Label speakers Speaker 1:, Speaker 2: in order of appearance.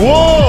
Speaker 1: Whoa!